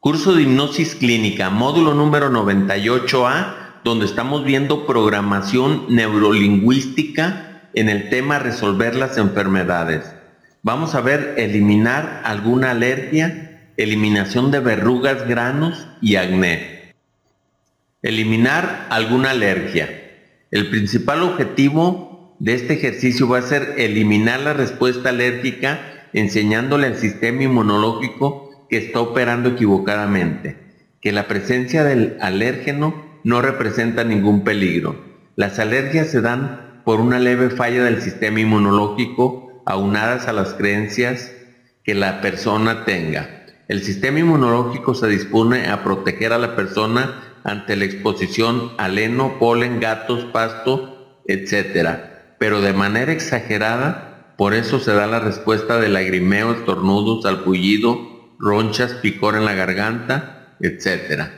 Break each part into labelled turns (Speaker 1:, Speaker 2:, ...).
Speaker 1: Curso de hipnosis clínica, módulo número 98A, donde estamos viendo programación neurolingüística en el tema resolver las enfermedades. Vamos a ver eliminar alguna alergia, eliminación de verrugas, granos y acné. Eliminar alguna alergia. El principal objetivo de este ejercicio va a ser eliminar la respuesta alérgica enseñándole al sistema inmunológico que está operando equivocadamente, que la presencia del alérgeno no representa ningún peligro. Las alergias se dan por una leve falla del sistema inmunológico aunadas a las creencias que la persona tenga. El sistema inmunológico se dispone a proteger a la persona ante la exposición al heno, polen, gatos, pasto, etc. Pero de manera exagerada, por eso se da la respuesta de lagrimeo, estornudos, salpullido, ronchas, picor en la garganta, etc.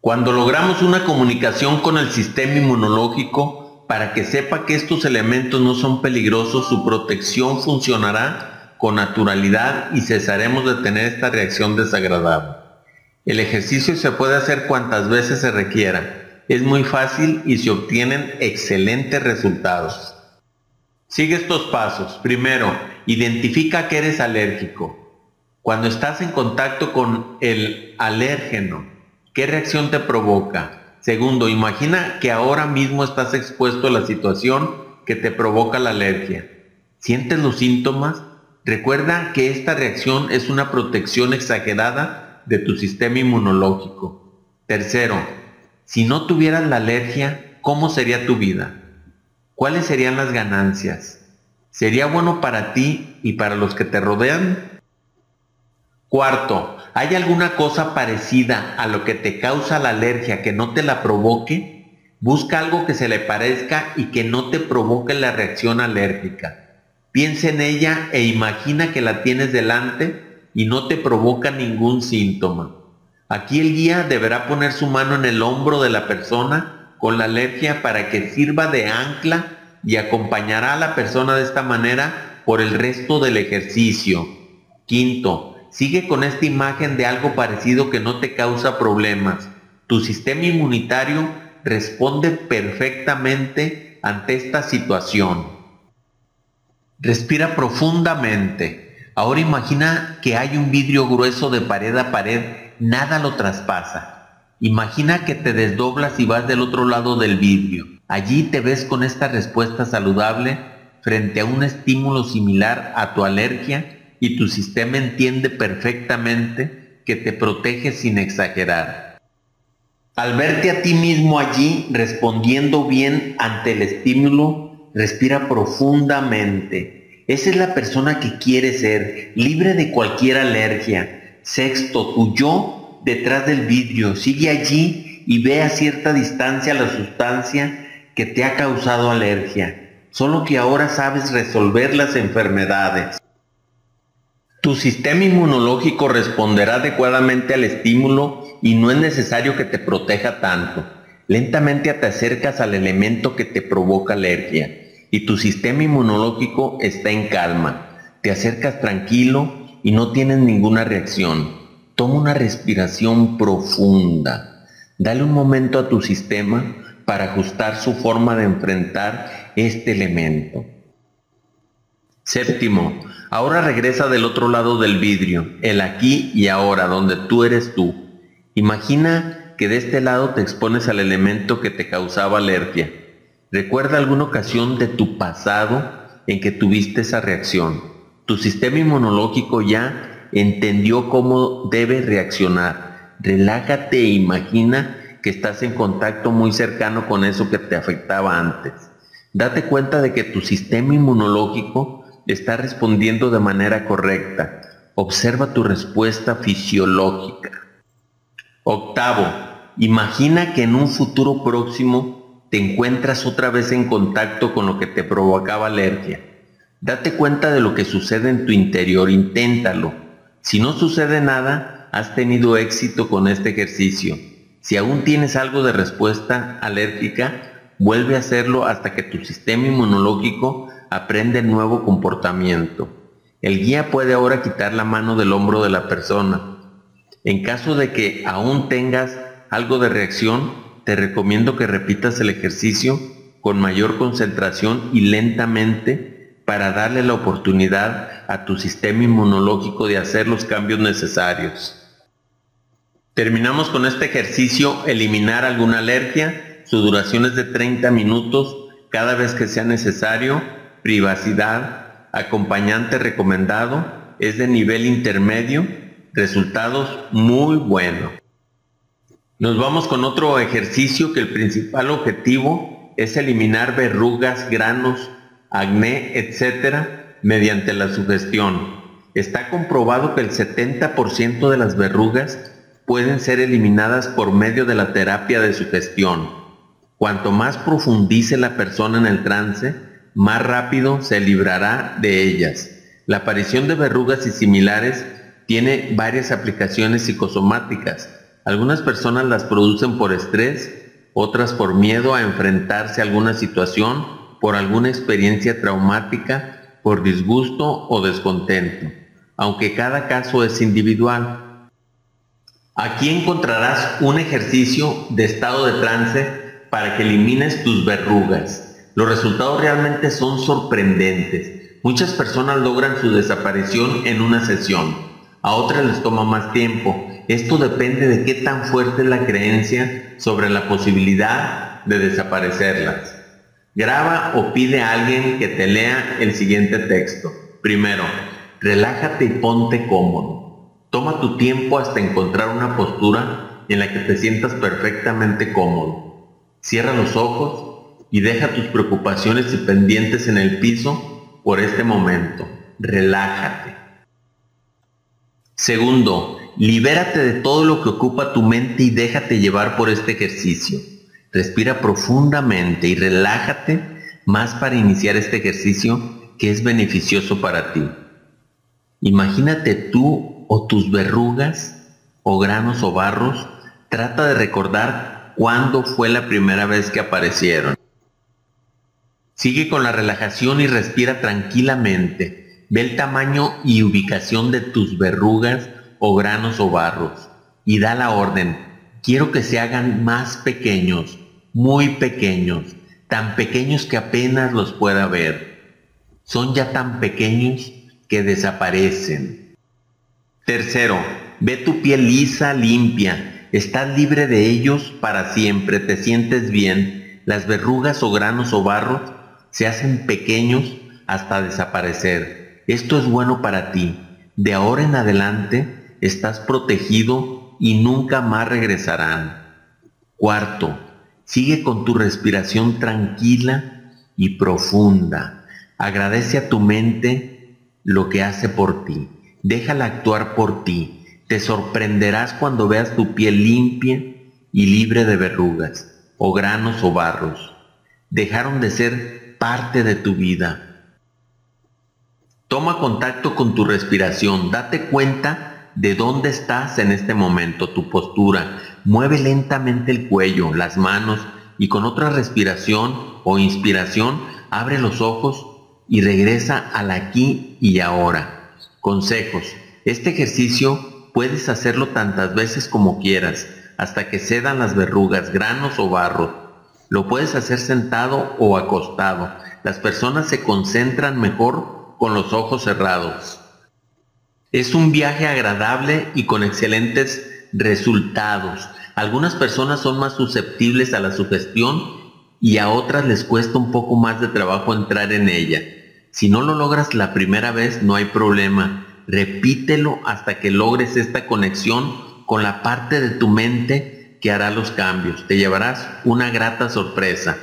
Speaker 1: Cuando logramos una comunicación con el sistema inmunológico para que sepa que estos elementos no son peligrosos, su protección funcionará con naturalidad y cesaremos de tener esta reacción desagradable. El ejercicio se puede hacer cuantas veces se requiera. Es muy fácil y se obtienen excelentes resultados. Sigue estos pasos. Primero, identifica que eres alérgico. Cuando estás en contacto con el alérgeno, ¿qué reacción te provoca? Segundo, imagina que ahora mismo estás expuesto a la situación que te provoca la alergia. ¿Sientes los síntomas? Recuerda que esta reacción es una protección exagerada de tu sistema inmunológico. Tercero, si no tuvieras la alergia, ¿cómo sería tu vida? ¿Cuáles serían las ganancias? ¿Sería bueno para ti y para los que te rodean? Cuarto, ¿hay alguna cosa parecida a lo que te causa la alergia que no te la provoque? Busca algo que se le parezca y que no te provoque la reacción alérgica. Piensa en ella e imagina que la tienes delante y no te provoca ningún síntoma. Aquí el guía deberá poner su mano en el hombro de la persona con la alergia para que sirva de ancla y acompañará a la persona de esta manera por el resto del ejercicio. Quinto, Sigue con esta imagen de algo parecido que no te causa problemas. Tu sistema inmunitario responde perfectamente ante esta situación. Respira profundamente. Ahora imagina que hay un vidrio grueso de pared a pared, nada lo traspasa. Imagina que te desdoblas y vas del otro lado del vidrio. Allí te ves con esta respuesta saludable frente a un estímulo similar a tu alergia y tu sistema entiende perfectamente que te protege sin exagerar. Al verte a ti mismo allí respondiendo bien ante el estímulo, respira profundamente. Esa es la persona que quiere ser, libre de cualquier alergia. Sexto, tu yo detrás del vidrio, sigue allí y ve a cierta distancia la sustancia que te ha causado alergia. Solo que ahora sabes resolver las enfermedades. Tu sistema inmunológico responderá adecuadamente al estímulo y no es necesario que te proteja tanto. Lentamente te acercas al elemento que te provoca alergia y tu sistema inmunológico está en calma. Te acercas tranquilo y no tienes ninguna reacción. Toma una respiración profunda. Dale un momento a tu sistema para ajustar su forma de enfrentar este elemento. Séptimo, ahora regresa del otro lado del vidrio, el aquí y ahora, donde tú eres tú. Imagina que de este lado te expones al elemento que te causaba alergia. Recuerda alguna ocasión de tu pasado en que tuviste esa reacción. Tu sistema inmunológico ya entendió cómo debe reaccionar. Relájate e imagina que estás en contacto muy cercano con eso que te afectaba antes. Date cuenta de que tu sistema inmunológico está respondiendo de manera correcta. Observa tu respuesta fisiológica. Octavo, imagina que en un futuro próximo te encuentras otra vez en contacto con lo que te provocaba alergia. Date cuenta de lo que sucede en tu interior, inténtalo. Si no sucede nada, has tenido éxito con este ejercicio. Si aún tienes algo de respuesta alérgica, vuelve a hacerlo hasta que tu sistema inmunológico aprende nuevo comportamiento. El guía puede ahora quitar la mano del hombro de la persona. En caso de que aún tengas algo de reacción, te recomiendo que repitas el ejercicio con mayor concentración y lentamente para darle la oportunidad a tu sistema inmunológico de hacer los cambios necesarios. Terminamos con este ejercicio, eliminar alguna alergia. Su duración es de 30 minutos cada vez que sea necesario. Privacidad, acompañante recomendado, es de nivel intermedio. Resultados muy buenos. Nos vamos con otro ejercicio que el principal objetivo es eliminar verrugas, granos, acné, etcétera, mediante la sugestión. Está comprobado que el 70% de las verrugas pueden ser eliminadas por medio de la terapia de sugestión. Cuanto más profundice la persona en el trance, más rápido se librará de ellas. La aparición de verrugas y similares tiene varias aplicaciones psicosomáticas. Algunas personas las producen por estrés, otras por miedo a enfrentarse a alguna situación, por alguna experiencia traumática, por disgusto o descontento, aunque cada caso es individual. Aquí encontrarás un ejercicio de estado de trance para que elimines tus verrugas. Los resultados realmente son sorprendentes. Muchas personas logran su desaparición en una sesión. A otras les toma más tiempo. Esto depende de qué tan fuerte es la creencia sobre la posibilidad de desaparecerlas. Graba o pide a alguien que te lea el siguiente texto. Primero, relájate y ponte cómodo. Toma tu tiempo hasta encontrar una postura en la que te sientas perfectamente cómodo. Cierra los ojos y deja tus preocupaciones y pendientes en el piso por este momento. Relájate. Segundo, libérate de todo lo que ocupa tu mente y déjate llevar por este ejercicio. Respira profundamente y relájate más para iniciar este ejercicio que es beneficioso para ti. Imagínate tú o tus verrugas o granos o barros, trata de recordar cuándo fue la primera vez que aparecieron. Sigue con la relajación y respira tranquilamente. Ve el tamaño y ubicación de tus verrugas o granos o barros y da la orden. Quiero que se hagan más pequeños, muy pequeños, tan pequeños que apenas los pueda ver. Son ya tan pequeños que desaparecen. Tercero, ve tu piel lisa, limpia, estás libre de ellos para siempre, te sientes bien, las verrugas o granos o barros se hacen pequeños hasta desaparecer. Esto es bueno para ti. De ahora en adelante estás protegido y nunca más regresarán. Cuarto, sigue con tu respiración tranquila y profunda. Agradece a tu mente lo que hace por ti. Déjala actuar por ti. Te sorprenderás cuando veas tu piel limpia y libre de verrugas, o granos o barros. Dejaron de ser parte de tu vida. Toma contacto con tu respiración. Date cuenta de dónde estás en este momento, tu postura. Mueve lentamente el cuello, las manos y con otra respiración o inspiración abre los ojos y regresa al aquí y ahora. Consejos. Este ejercicio puedes hacerlo tantas veces como quieras, hasta que cedan las verrugas, granos o barro. Lo puedes hacer sentado o acostado. Las personas se concentran mejor con los ojos cerrados. Es un viaje agradable y con excelentes resultados. Algunas personas son más susceptibles a la sugestión y a otras les cuesta un poco más de trabajo entrar en ella. Si no lo logras la primera vez, no hay problema. Repítelo hasta que logres esta conexión con la parte de tu mente que hará los cambios. Te llevarás una grata sorpresa.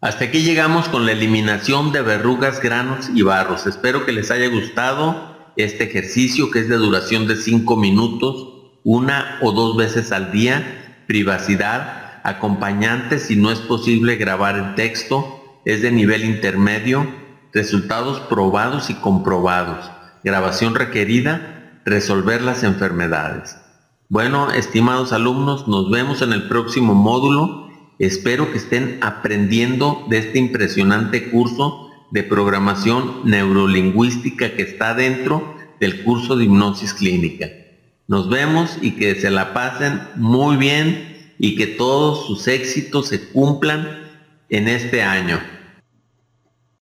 Speaker 1: Hasta aquí llegamos con la eliminación de verrugas, granos y barros. Espero que les haya gustado este ejercicio que es de duración de 5 minutos, una o dos veces al día, privacidad, acompañante si no es posible grabar el texto, es de nivel intermedio, resultados probados y comprobados, grabación requerida, resolver las enfermedades. Bueno, estimados alumnos, nos vemos en el próximo módulo. Espero que estén aprendiendo de este impresionante curso de programación neurolingüística que está dentro del curso de hipnosis clínica. Nos vemos y que se la pasen muy bien y que todos sus éxitos se cumplan en este año.